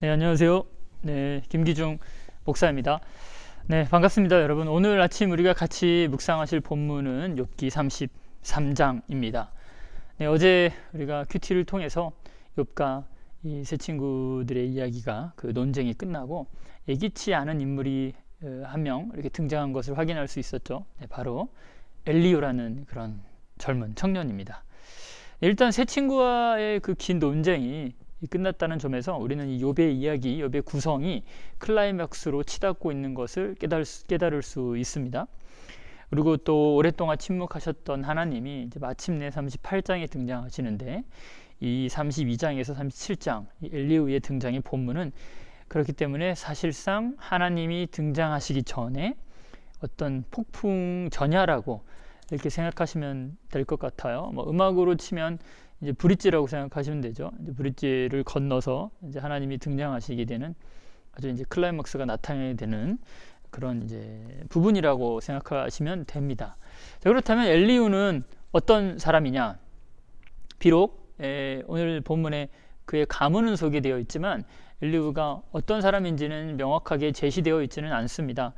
네, 안녕하세요. 네, 김기중 목사입니다. 네, 반갑습니다, 여러분. 오늘 아침 우리가 같이 묵상하실 본문은 욥기 33장입니다. 네, 어제 우리가 큐티를 통해서 욥과 이 세 친구들의 이야기가 그 논쟁이 끝나고 예기치 않은 인물이 어, 한명 이렇게 등장한 것을 확인할 수 있었죠. 네, 바로 엘리오라는 그런 젊은 청년입니다. 일단 세 친구와의 그 긴 논쟁이 끝났다는 점에서 우리는 이 욥의 이야기, 욥의 구성이 클라이맥스로 치닫고 있는 것을 깨달을 수, 깨달을 수 있습니다. 그리고 또 오랫동안 침묵하셨던 하나님이 이제 마침내 38장에 등장하시는데 이 32장에서 37장 엘리우의 등장의 본문은 그렇기 때문에 사실상 하나님이 등장하시기 전에 어떤 폭풍 전야라고 이렇게 생각하시면 될 것 같아요. 뭐 음악으로 치면 이제 브릿지라고 생각하시면 되죠. 이제 브릿지를 건너서 이제 하나님이 등장하시게 되는 아주 이제 클라이막스가 나타나게 되는 그런 이제 부분이라고 생각하시면 됩니다. 자, 그렇다면 엘리우는 어떤 사람이냐? 비록 에, 오늘 본문에 그의 가문은 소개되어 있지만 엘리우가 어떤 사람인지는 명확하게 제시되어 있지는 않습니다.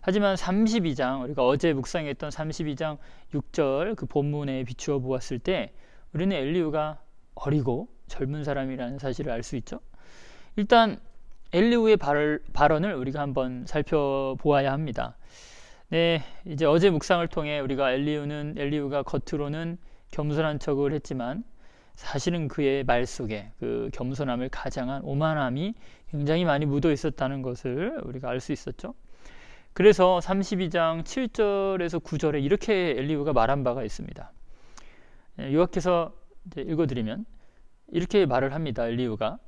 하지만 32장 우리가 어제 묵상했던 32장 6절 그 본문에 비추어 보았을 때 우리는 엘리우가 어리고 젊은 사람이라는 사실을 알 수 있죠. 일단 엘리우의 발, 발언을 우리가 한번 살펴보아야 합니다. 네, 이제 어제 묵상을 통해 우리가 엘리우는 엘리우가 겉으로는 겸손한 척을 했지만 사실은 그의 말 속에 그 겸손함을 가장한 오만함이 굉장히 많이 묻어 있었다는 것을 우리가 알 수 있었죠. 그래서 32장 7절에서 9절에 이렇게 엘리우가 말한 바가 있습니다. 예, 요약해서 읽어드리면 이렇게 말을 합니다. 엘리우가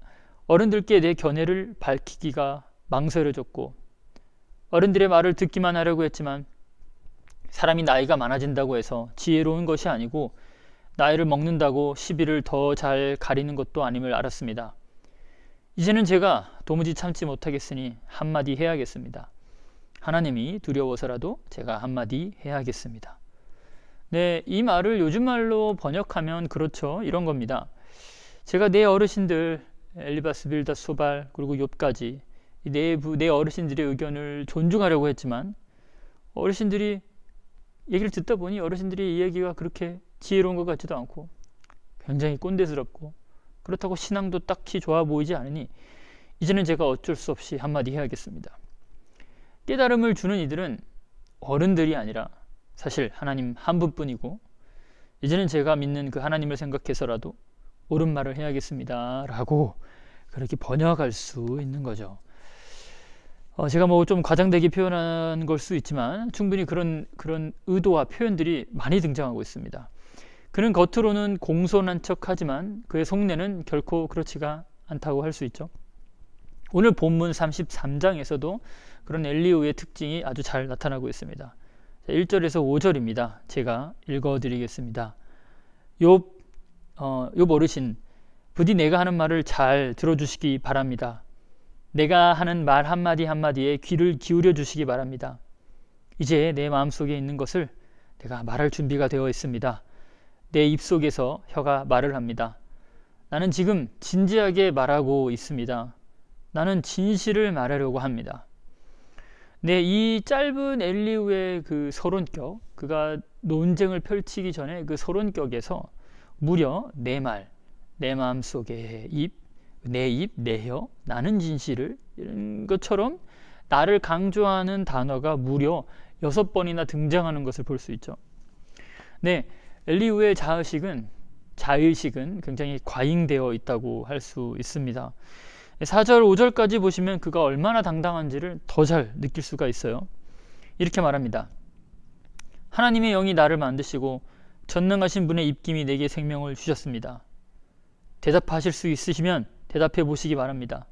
어른들께 내 견해를 밝히기가 망설여졌고 어른들의 말을 듣기만 하려고 했지만 사람이 나이가 많아진다고 해서 지혜로운 것이 아니고 나이를 먹는다고 시비를 더 잘 가리는 것도 아님을 알았습니다. 이제는 제가 도무지 참지 못하겠으니 한마디 해야겠습니다. 하나님이 두려워서라도 제가 한마디 해야겠습니다. 네, 이 말을 요즘 말로 번역하면 그렇죠. 이런 겁니다. 제가 내 어르신들 엘리바스, 빌다, 소발 그리고 욥까지 내, 내 어르신들의 의견을 존중하려고 했지만 어르신들이 얘기를 듣다 보니 어르신들이 이 얘기가 그렇게 지혜로운 것 같지도 않고 굉장히 꼰대스럽고 그렇다고 신앙도 딱히 좋아 보이지 않으니 이제는 제가 어쩔 수 없이 한마디 해야겠습니다. 깨달음을 주는 이들은 어른들이 아니라 사실 하나님 한 분뿐이고 이제는 제가 믿는 그 하나님을 생각해서라도 옳은 말을 해야겠습니다. 라고 그렇게 번역할 수 있는 거죠. 어, 제가 뭐 좀 과장되게 표현한 걸 수 있지만 충분히 그런 그런 의도와 표현들이 많이 등장하고 있습니다. 그는 겉으로는 공손한 척 하지만 그의 속내는 결코 그렇지가 않다고 할 수 있죠. 오늘 본문 33장에서도 그런 엘리우의 특징이 아주 잘 나타나고 있습니다. 1절에서 5절입니다. 제가 읽어드리겠습니다. 욥, 어, 욥 어르신, 부디 내가 하는 말을 잘 들어주시기 바랍니다. 내가 하는 말 한마디 한마디에 귀를 기울여 주시기 바랍니다. 이제 내 마음속에 있는 것을 내가 말할 준비가 되어 있습니다. 내 입속에서 혀가 말을 합니다. 나는 지금 진지하게 말하고 있습니다. 나는 진실을 말하려고 합니다. 네, 이 짧은 엘리우의 그 서론격, 그가 논쟁을 펼치기 전에 그 서론격에서 무려 내 말, 내 마음 속의 입, 내 입, 내 혀, 나는 진실을 이런 것처럼 나를 강조하는 단어가 무려 여섯 번이나 등장하는 것을 볼 수 있죠. 네, 엘리우의 자의식은 자의식은 굉장히 과잉되어 있다고 할 수 있습니다. 4절, 5절까지 보시면 그가 얼마나 당당한지를 더 잘 느낄 수가 있어요. 이렇게 말합니다. 하나님의 영이 나를 만드시고 전능하신 분의 입김이 내게 생명을 주셨습니다. 대답하실 수 있으시면 대답해 보시기 바랍니다.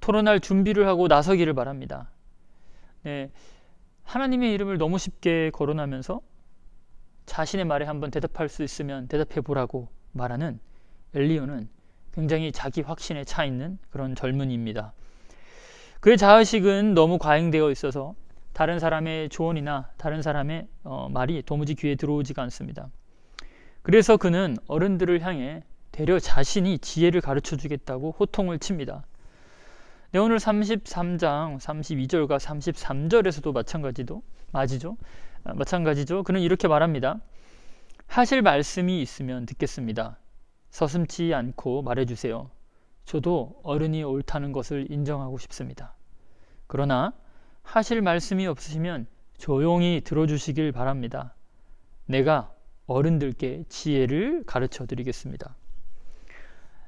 토론할 준비를 하고 나서기를 바랍니다. 네, 하나님의 이름을 너무 쉽게 거론하면서 자신의 말에 한번 대답할 수 있으면 대답해 보라고 말하는 엘리오는 굉장히 자기 확신에 차 있는 그런 젊은이입니다. 그의 자의식은 너무 과잉되어 있어서 다른 사람의 조언이나 다른 사람의 어, 말이 도무지 귀에 들어오지가 않습니다. 그래서 그는 어른들을 향해 대려 자신이 지혜를 가르쳐 주겠다고 호통을 칩니다. 네, 오늘 33장 32절과 33절에서도 마찬가지도 맞이죠. 아, 마찬가지죠. 그는 이렇게 말합니다. 하실 말씀이 있으면 듣겠습니다. 서슴지 않고 말해주세요. 저도 어른이 옳다는 것을 인정하고 싶습니다. 그러나 하실 말씀이 없으시면 조용히 들어주시길 바랍니다. 내가 어른들께 지혜를 가르쳐 드리겠습니다.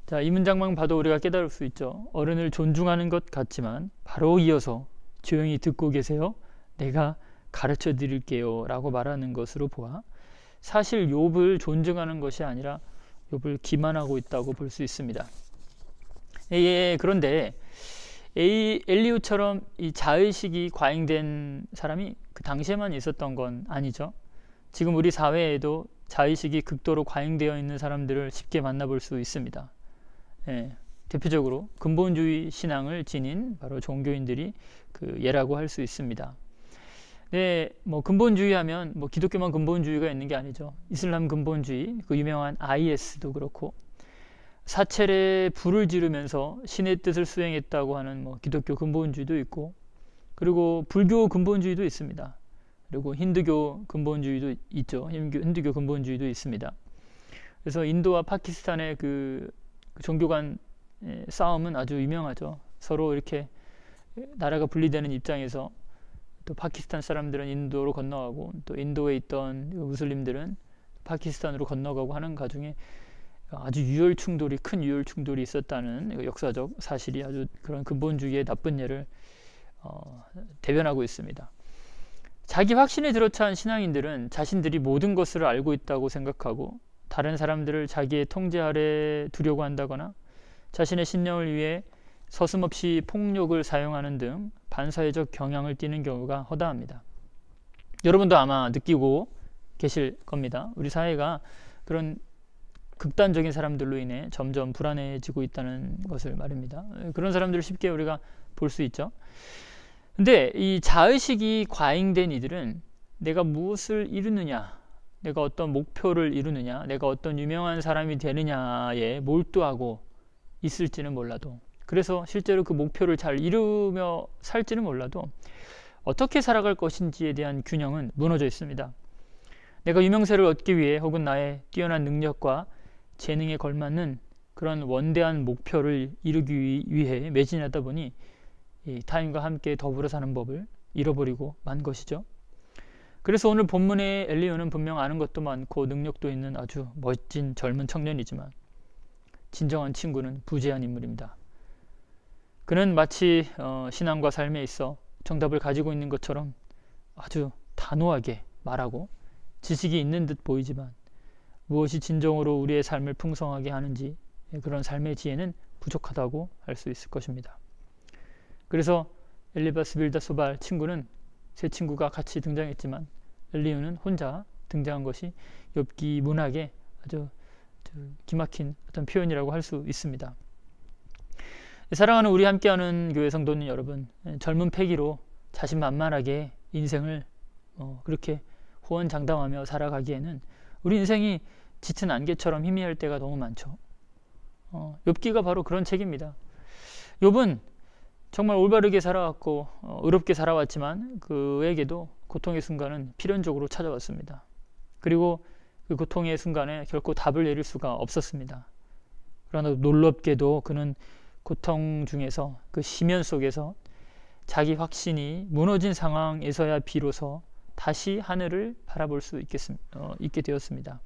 자, 이 문장만 봐도 우리가 깨달을 수 있죠. 어른을 존중하는 것 같지만 바로 이어서 조용히 듣고 계세요. 내가 가르쳐 드릴게요. 라고 말하는 것으로 보아 사실 욥을 존중하는 것이 아니라 욥을 기만하고 있다고 볼 수 있습니다. 예, 그런데 에이, 엘리우처럼 이 자의식이 과잉된 사람이 그 당시에만 있었던 건 아니죠. 지금 우리 사회에도 자의식이 극도로 과잉되어 있는 사람들을 쉽게 만나볼 수 있습니다. 예, 대표적으로 근본주의 신앙을 지닌 바로 종교인들이 그 예라고 할 수 있습니다. 네, 뭐 근본주의 하면 뭐 기독교만 근본주의가 있는 게 아니죠. 이슬람 근본주의, 그 유명한 IS도 그렇고 사찰에 불을 지르면서 신의 뜻을 수행했다고 하는 뭐 기독교 근본주의도 있고 그리고 불교 근본주의도 있습니다. 그리고 힌두교 근본주의도 있죠. 힌두교 근본주의도 있습니다. 그래서 인도와 파키스탄의 그 종교 간 싸움은 아주 유명하죠. 서로 이렇게 나라가 분리되는 입장에서 또 파키스탄 사람들은 인도로 건너가고 또 인도에 있던 무슬림들은 파키스탄으로 건너가고 하는 과정에 아주 유혈 충돌이 큰 유혈 충돌이 있었다는 역사적 사실이 아주 그런 근본주의의 나쁜 예를 어, 대변하고 있습니다. 자기 확신에 들어찬 신앙인들은 자신들이 모든 것을 알고 있다고 생각하고 다른 사람들을 자기의 통제 아래 두려고 한다거나 자신의 신념을 위해 서슴없이 폭력을 사용하는 등 반사회적 경향을 띠는 경우가 허다합니다. 여러분도 아마 느끼고 계실 겁니다. 우리 사회가 그런 극단적인 사람들로 인해 점점 불안해지고 있다는 것을 말입니다. 그런 사람들을 쉽게 우리가 볼 수 있죠. 근데 이 자의식이 과잉된 이들은 내가 무엇을 이루느냐, 내가 어떤 목표를 이루느냐, 내가 어떤 유명한 사람이 되느냐에 몰두하고 있을지는 몰라도 그래서 실제로 그 목표를 잘 이루며 살지는 몰라도 어떻게 살아갈 것인지에 대한 균형은 무너져 있습니다. 내가 유명세를 얻기 위해 혹은 나의 뛰어난 능력과 재능에 걸맞는 그런 원대한 목표를 이루기 위해 매진하다 보니 타인과 함께 더불어 사는 법을 잃어버리고 만 것이죠. 그래서 오늘 본문의 엘리오는 분명 아는 것도 많고 능력도 있는 아주 멋진 젊은 청년이지만 진정한 친구는 부재한 인물입니다. 그는 마치 어, 신앙과 삶에 있어 정답을 가지고 있는 것처럼 아주 단호하게 말하고 지식이 있는 듯 보이지만 무엇이 진정으로 우리의 삶을 풍성하게 하는지 그런 삶의 지혜는 부족하다고 할수 있을 것입니다. 그래서 엘리바스 빌다 소발 친구는 세 친구가 같이 등장했지만 엘리우는 혼자 등장한 것이 엽기 문학의 아주 기막힌 어떤 표현이라고 할 수 있습니다. 사랑하는 우리 함께하는 교회 성도님 여러분, 젊은 패기로 자신만만하게 인생을 어, 그렇게 호언장담하며 살아가기에는 우리 인생이 짙은 안개처럼 희미할 때가 너무 많죠. 어, 욥기가 바로 그런 책입니다. 욥은 정말 올바르게 살아왔고 어, 의롭게 살아왔지만 그에게도 고통의 순간은 필연적으로 찾아왔습니다. 그리고 그 고통의 순간에 결코 답을 내릴 수가 없었습니다. 그러나 놀랍게도 그는 고통 중에서 그 시면 속에서 자기 확신이 무너진 상황에서야 비로소 다시 하늘을 바라볼 수 있겠습, 어, 있게 되었습니다.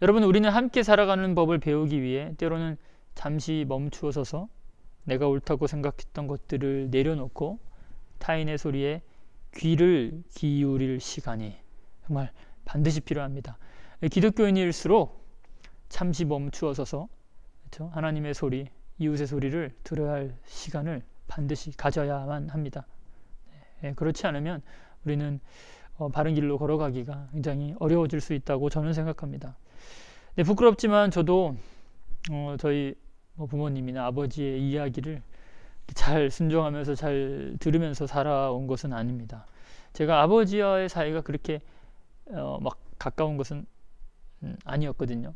여러분, 우리는 함께 살아가는 법을 배우기 위해 때로는 잠시 멈추어 서서 내가 옳다고 생각했던 것들을 내려놓고 타인의 소리에 귀를 기울일 시간이 정말 반드시 필요합니다. 기독교인일수록 잠시 멈추어 서서 그렇죠? 하나님의 소리, 이웃의 소리를 들어야 할 시간을 반드시 가져야만 합니다. 네, 그렇지 않으면 우리는 어, 바른 길로 걸어가기가 굉장히 어려워질 수 있다고 저는 생각합니다. 네, 부끄럽지만 저도 어, 저희 뭐 부모님이나 아버지의 이야기를 잘 순종하면서 잘 들으면서 살아온 것은 아닙니다. 제가 아버지와의 사이가 그렇게 어, 막 가까운 것은 음, 아니었거든요.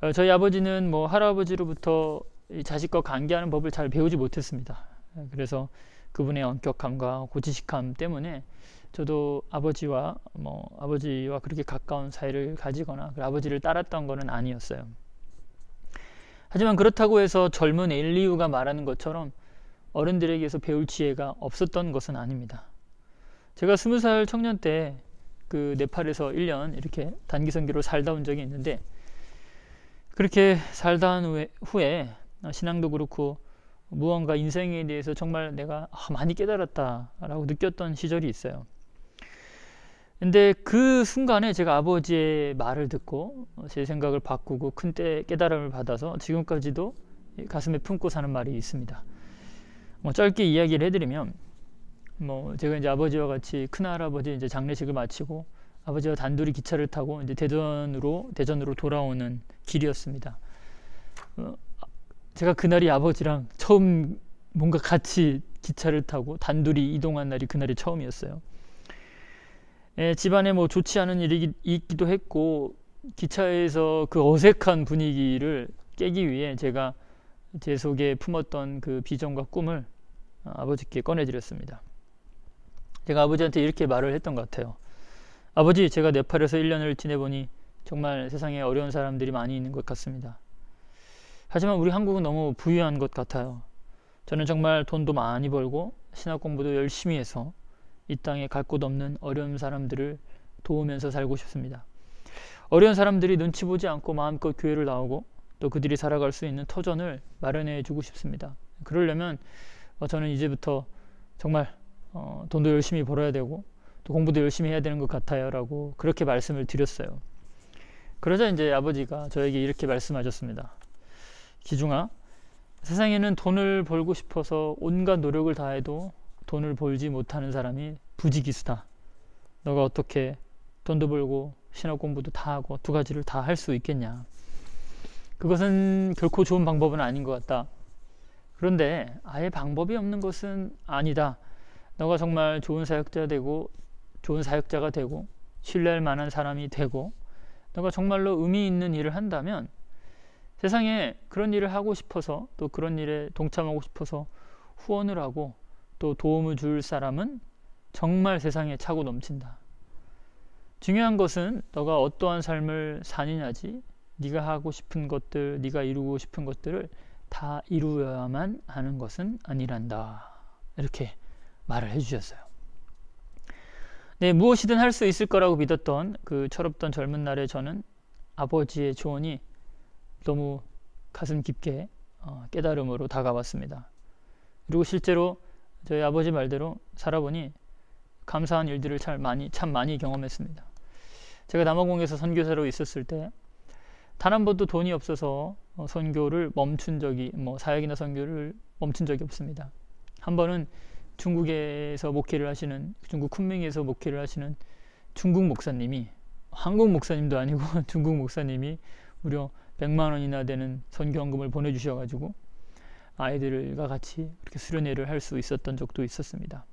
어, 저희 아버지는 뭐 할아버지로부터 자식과 관계하는 법을 잘 배우지 못했습니다. 그래서 그분의 엄격함과 고지식함 때문에 저도 아버지와 뭐 아버지와 그렇게 가까운 사이를 가지거나 그 아버지를 따랐던 것은 아니었어요. 하지만 그렇다고 해서 젊은 엘리우가 말하는 것처럼 어른들에게서 배울 지혜가 없었던 것은 아닙니다. 제가 스무 살 청년 때 그 네팔에서 1년 이렇게 단기 선교로 살다 온 적이 있는데 그렇게 살다 한 후에, 후에 신앙도 그렇고 무언가 인생에 대해서 정말 내가 아, 많이 깨달았다라고 느꼈던 시절이 있어요. 근데 그 순간에 제가 아버지의 말을 듣고 제 생각을 바꾸고 큰 때 깨달음을 받아서 지금까지도 가슴에 품고 사는 말이 있습니다. 뭐 짧게 이야기를 해드리면 뭐 제가 이제 아버지와 같이 큰 할아버지 이제 장례식을 마치고 아버지와 단둘이 기차를 타고 이제 대전으로 대전으로 돌아오는 길이었습니다. 어, 제가 그날이 아버지랑 처음 뭔가 같이 기차를 타고 단둘이 이동한 날이 그날이 처음이었어요. 예, 집안에 뭐 좋지 않은 일이 있기도 했고 기차에서 그 어색한 분위기를 깨기 위해 제가 제 속에 품었던 그 비전과 꿈을 아버지께 꺼내드렸습니다. 제가 아버지한테 이렇게 말을 했던 것 같아요. 아버지, 제가 네팔에서 1년을 지내보니 정말 세상에 어려운 사람들이 많이 있는 것 같습니다. 하지만 우리 한국은 너무 부유한 것 같아요. 저는 정말 돈도 많이 벌고 신학 공부도 열심히 해서 이 땅에 갈 곳 없는 어려운 사람들을 도우면서 살고 싶습니다. 어려운 사람들이 눈치 보지 않고 마음껏 교회를 나오고 또 그들이 살아갈 수 있는 터전을 마련해 주고 싶습니다. 그러려면 어, 저는 이제부터 정말 어, 돈도 열심히 벌어야 되고 또 공부도 열심히 해야 되는 것 같아요 라고 그렇게 말씀을 드렸어요. 그러자 이제 아버지가 저에게 이렇게 말씀하셨습니다. 기중아, 세상에는 돈을 벌고 싶어서 온갖 노력을 다해도 돈을 벌지 못하는 사람이 부지기수다. 너가 어떻게 돈도 벌고 신학 공부도 다 하고 두 가지를 다 할 수 있겠냐. 그것은 결코 좋은 방법은 아닌 것 같다. 그런데 아예 방법이 없는 것은 아니다. 너가 정말 좋은 사역자 되고 좋은 사역자가 되고 신뢰할 만한 사람이 되고 너가 정말로 의미 있는 일을 한다면 세상에 그런 일을 하고 싶어서 또 그런 일에 동참하고 싶어서 후원을 하고 또 도움을 줄 사람은 정말 세상에 차고 넘친다. 중요한 것은 너가 어떠한 삶을 사느냐지 네가 하고 싶은 것들, 네가 이루고 싶은 것들을 다 이루어야만 하는 것은 아니란다. 이렇게 말을 해주셨어요. 네, 무엇이든 할 수 있을 거라고 믿었던 그 철없던 젊은 날에 저는 아버지의 조언이 너무 가슴 깊게 어, 깨달음으로 다가왔습니다. 그리고 실제로 저희 아버지 말대로 살아보니 감사한 일들을 참 많이, 참 많이 경험했습니다. 제가 남아공에서 선교사로 있었을 때 단 한 번도 돈이 없어서 어, 선교를 멈춘 적이 뭐 사역이나 선교를 멈춘 적이 없습니다. 한 번은 중국에서 목회를 하시는 중국 쿤밍에서 목회를 하시는 중국 목사님이 한국 목사님도 아니고 중국 목사님이 무려 100만 원이나 되는 선교헌금을 보내주셔가지고 아이들과 같이 이렇게 수련회를 할 수 있었던 적도 있었습니다.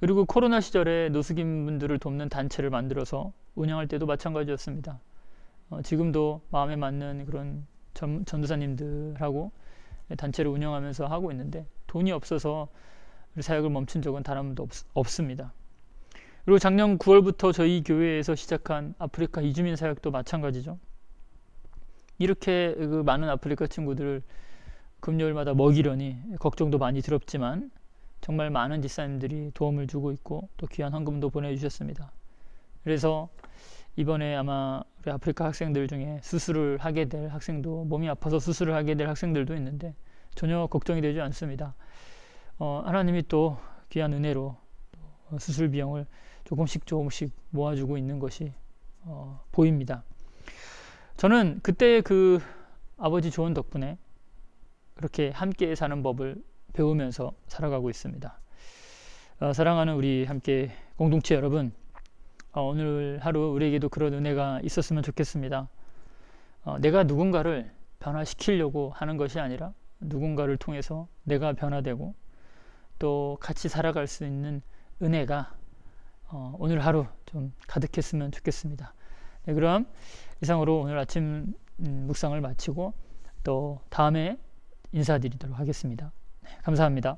그리고 코로나 시절에 노숙인 분들을 돕는 단체를 만들어서 운영할 때도 마찬가지였습니다. 어, 지금도 마음에 맞는 그런 전, 전도사님들하고 단체를 운영하면서 하고 있는데 돈이 없어서 사역을 멈춘 적은 단 한 번도 없, 습니다 그리고 작년 9월부터 저희 교회에서 시작한 아프리카 이주민 사역도 마찬가지죠. 이렇게 그 많은 아프리카 친구들을 금요일마다 먹이려니 걱정도 많이 들었지만 정말 많은 집사님들이 도움을 주고 있고 또 귀한 헌금도 보내주셨습니다. 그래서 이번에 아마 우리 아프리카 학생들 중에 수술을 하게 될 학생도 몸이 아파서 수술을 하게 될 학생들도 있는데 전혀 걱정이 되지 않습니다. 어, 하나님이 또 귀한 은혜로 수술 비용을 조금씩 조금씩 모아주고 있는 것이 어, 보입니다. 저는 그때 그 아버지 조언 덕분에 그렇게 함께 사는 법을 배우면서 살아가고 있습니다. 어, 사랑하는 우리 함께 공동체 여러분, 어, 오늘 하루 우리에게도 그런 은혜가 있었으면 좋겠습니다. 어, 내가 누군가를 변화시키려고 하는 것이 아니라 누군가를 통해서 내가 변화되고 또 같이 살아갈 수 있는 은혜가 어, 오늘 하루 좀 가득했으면 좋겠습니다. 네, 그럼 이상으로 오늘 아침 음, 묵상을 마치고 또 다음에 인사드리도록 하겠습니다. 네, 감사합니다.